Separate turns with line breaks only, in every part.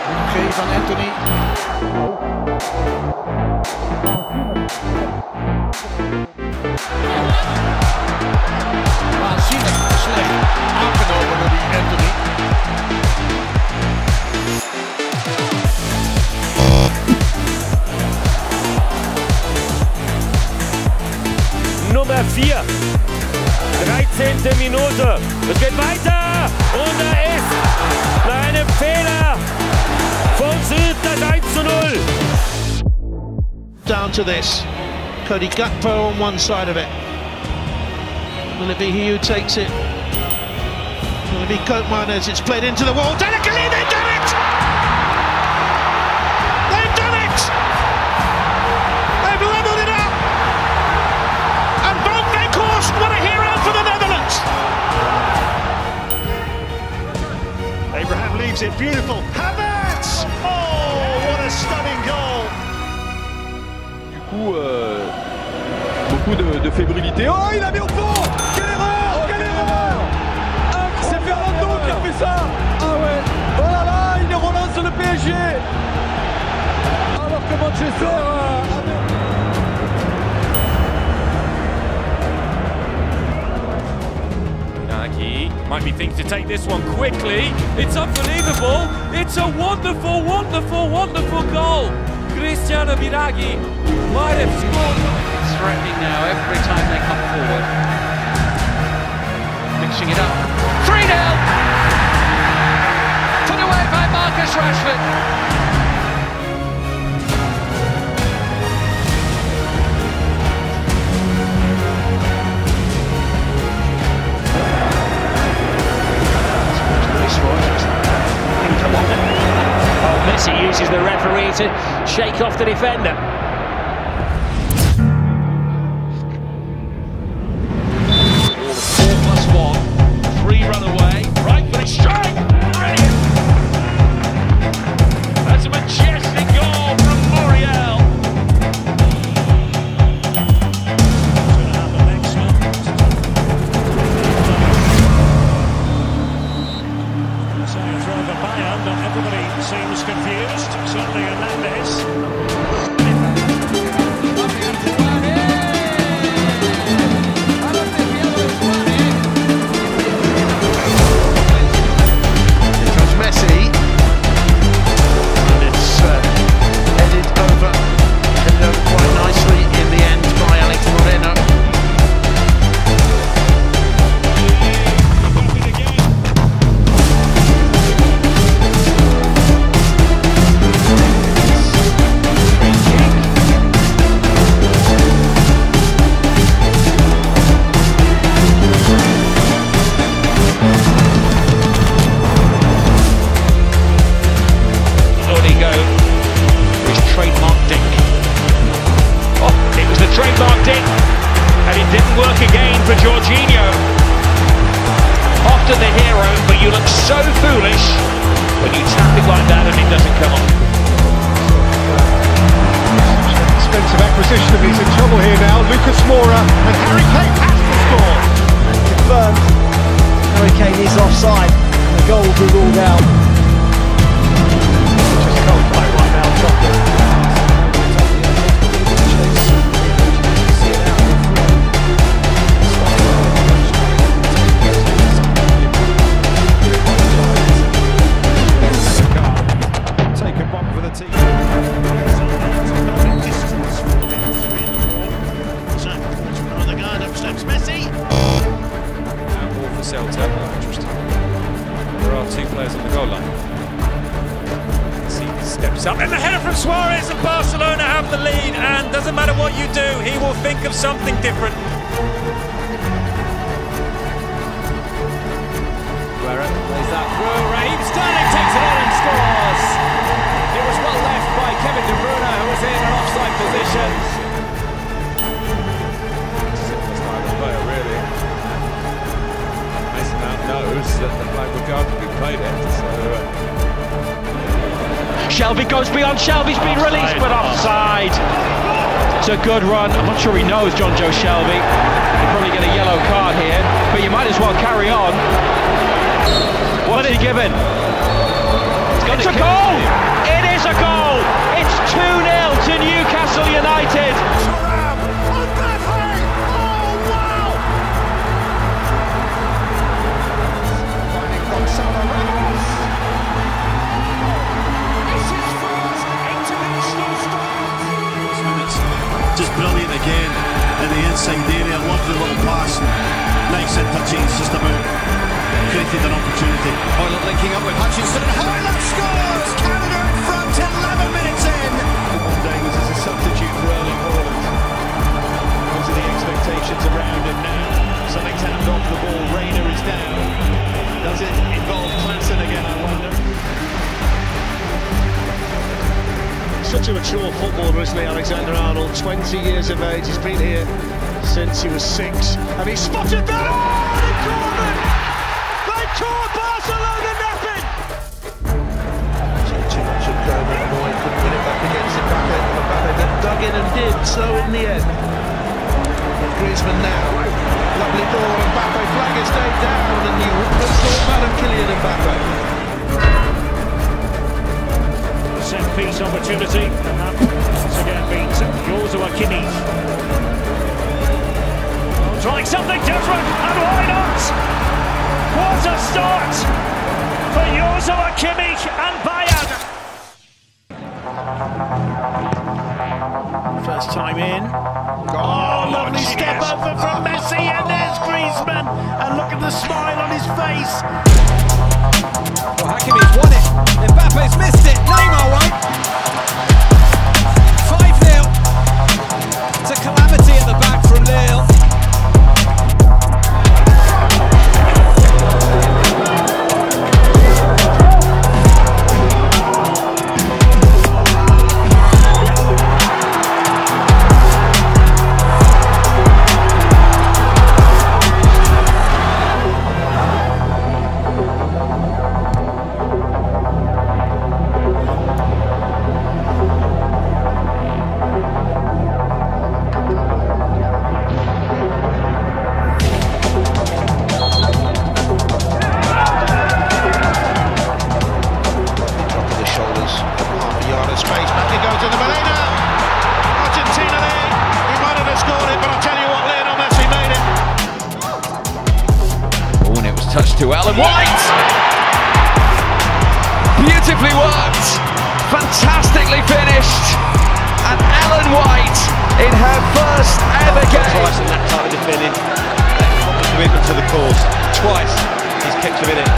G van Anthony. Waanzinnig slecht aangenomen door die Anthony.
Nummer 4. 13. Minute. Es geht weiter. Und da ist einem Fehler
Down to this. Cody Gakpo on one side of it. Will it be he who takes it? Will it be Koopman as it's played into the wall? Delicately, they've done it! They've done it! They've levelled it up! And Van Weghorst, what a hero for the Netherlands!
Abraham leaves it, beautiful.
Du coup, euh, beaucoup de, de fébrilité. Oh, il a mis au fond Quelle erreur Quelle erreur C'est Fernando qui a fait ça Ah ouais Oh là là, il relance le PSG Alors que Manchester... euh,
might be thinking to take this one quickly. It's unbelievable. It's a wonderful, wonderful, wonderful goal. Cristiano Biraghi might have scored.
threatening now every time they come forward. Mixing it up. 3 0! Put away by Marcus Rashford.
Oh, Messi uses the referee to shake off the defender.
Lucas Moura and Harry Kane has to score.
confirmed Harry Kane is offside. and The goal will be ruled out.
And the header from Suarez, and Barcelona have the lead. And doesn't matter what you do, he will think of something different.
Shelvey goes beyond. Shelvey's been released, but offside. It's a good run. I'm not sure he knows Jonjo Shelvey. He'll probably get a yellow card here, but you might as well carry on. What's he given? It's, it's a goal!
It is a goal!
It's 2 0 to Newcastle. just brilliant again in
the inside area. Lovely little pass. Nice interchange just about. Created an opportunity. Hoyland linking up with Hutchinson. Hoyland scores!
Canada in front mature footballer, isn't he, Alexander Arnold? 20 years of age. He's been here since he was six. And he spotted that! Oh, they caught it! They caught Barcelona napping!
Too much of Coman. Boy couldn't win it back against Mbappe. Mbappe then dug in and did so in the end. Griezmann now. Lovely ball. Mbappe flag is down and you wouldn't have thought that of Kylian Mbappe.
Set piece opportunity, and that once again beats Joshua Kimmich. Trying something different, and why not? What a start for Joshua Kimmich and Bayern.
First time in. Oh, lovely step over from Messi, and there's Griezmann. And look at the smile on his face.
Hakimi's won it. Mbappe's missed it. Neymar won't. Beautifully worked. Fantastically finished. And Ellen White in her first ever game.
Twice in that time of defending. Commitment to the cause. Twice he's kept him in it.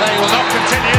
They will not continue,